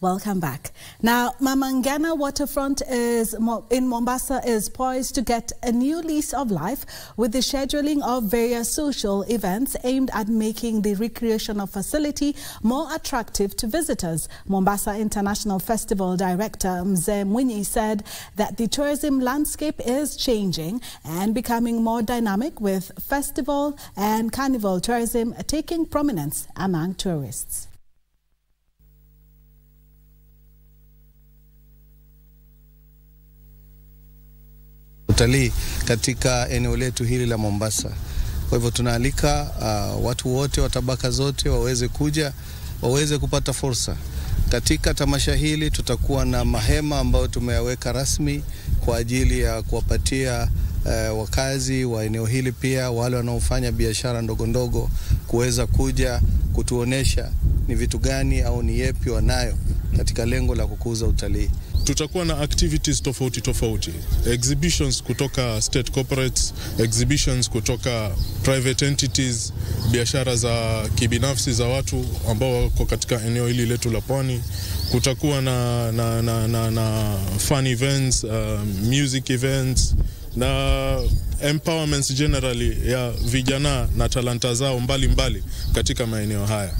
Welcome back. Now, Mamangana Waterfront is in Mombasa is poised to get a new lease of life with the scheduling of various social events aimed at making the recreational facility more attractive to visitors. Mombasa International Festival Director Mzee Mwinyi said that the tourism landscape is changing and becoming more dynamic with festival and carnival tourism taking prominence among tourists. Utalii katika eneo letu hili la Mombasa. Kwa hivyo tunaalika uh, watu wote wa tabaka zote waweze kuja, waweze kupata fursa. Katika tamasha hili tutakuwa na mahema ambayo tumeyaweka rasmi kwa ajili ya kuwapatia uh, wakazi wa eneo hili, pia wale wanaofanya biashara ndogo ndogo kuweza kuja kutuonesha ni vitu gani au ni yepi wanayo katika lengo la kukuza utalii. Tutakuwa na activities tofauti tofauti, exhibitions kutoka state corporates, exhibitions kutoka private entities, biashara za kibinafsi za watu ambao wako katika eneo hili letu la pwani. Kutakuwa na, na, na, na, na fun events, uh, music events na empowerments generally ya vijana na talanta zao mbalimbali mbali katika maeneo haya.